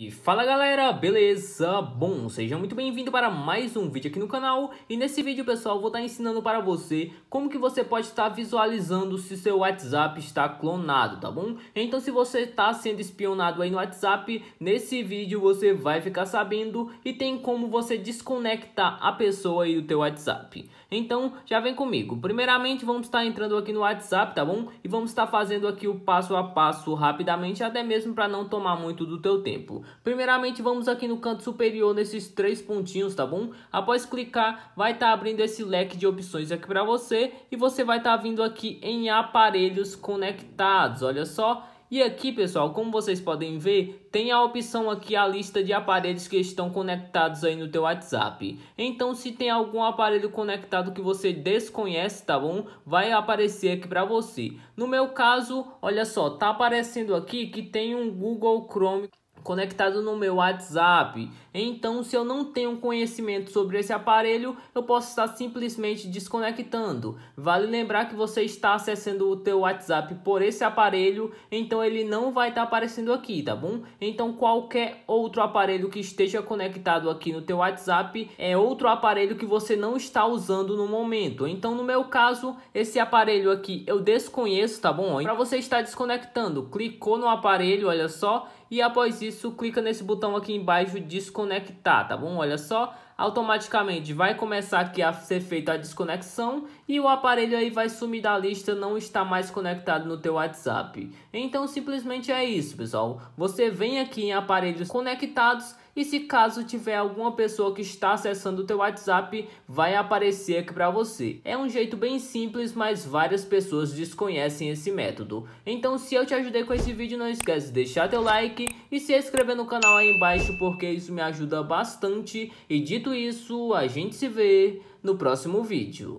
E fala galera, beleza? Bom, seja muito bem-vindo para mais um vídeo aqui no canal e nesse vídeo pessoal vou estar ensinando para você como que você pode estar visualizando se seu WhatsApp está clonado, tá bom? Então se você está sendo espionado aí no WhatsApp, nesse vídeo você vai ficar sabendo e tem como você desconectar a pessoa aí do teu WhatsApp. Então já vem comigo, primeiramente vamos estar entrando aqui no WhatsApp, tá bom? E vamos estar fazendo aqui o passo a passo rapidamente, até mesmo para não tomar muito do teu tempo. Primeiramente, vamos aqui no canto superior nesses três pontinhos, tá bom? Após clicar, vai estar tá abrindo esse leque de opções aqui para você e você vai estar tá vindo aqui em aparelhos conectados, olha só. E aqui, pessoal, como vocês podem ver, tem a opção aqui, a lista de aparelhos que estão conectados aí no teu WhatsApp. Então, se tem algum aparelho conectado que você desconhece, tá bom? Vai aparecer aqui para você. No meu caso, olha só, tá aparecendo aqui que tem um Google Chrome conectado no meu WhatsApp. Então, se eu não tenho conhecimento sobre esse aparelho, eu posso estar simplesmente desconectando. Vale lembrar que você está acessando o teu WhatsApp por esse aparelho, então ele não vai estar aparecendo aqui, tá bom? Então, qualquer outro aparelho que esteja conectado aqui no teu WhatsApp é outro aparelho que você não está usando no momento. Então, no meu caso, esse aparelho aqui eu desconheço, tá bom? Para você estar desconectando, clicou no aparelho, olha só, e após isso clica nesse botão aqui embaixo desconectar, tá bom? Olha só, automaticamente vai começar aqui a ser feita a desconexão e o aparelho aí vai sumir da lista, não está mais conectado no teu WhatsApp. Então simplesmente é isso, pessoal. Você vem aqui em aparelhos conectados e se caso tiver alguma pessoa que está acessando o teu WhatsApp, vai aparecer aqui para você. É um jeito bem simples, mas várias pessoas desconhecem esse método. Então se eu te ajudei com esse vídeo, não esquece de deixar teu like e se inscrever no canal aí embaixo, porque isso me ajuda bastante. E dito isso, a gente se vê no próximo vídeo.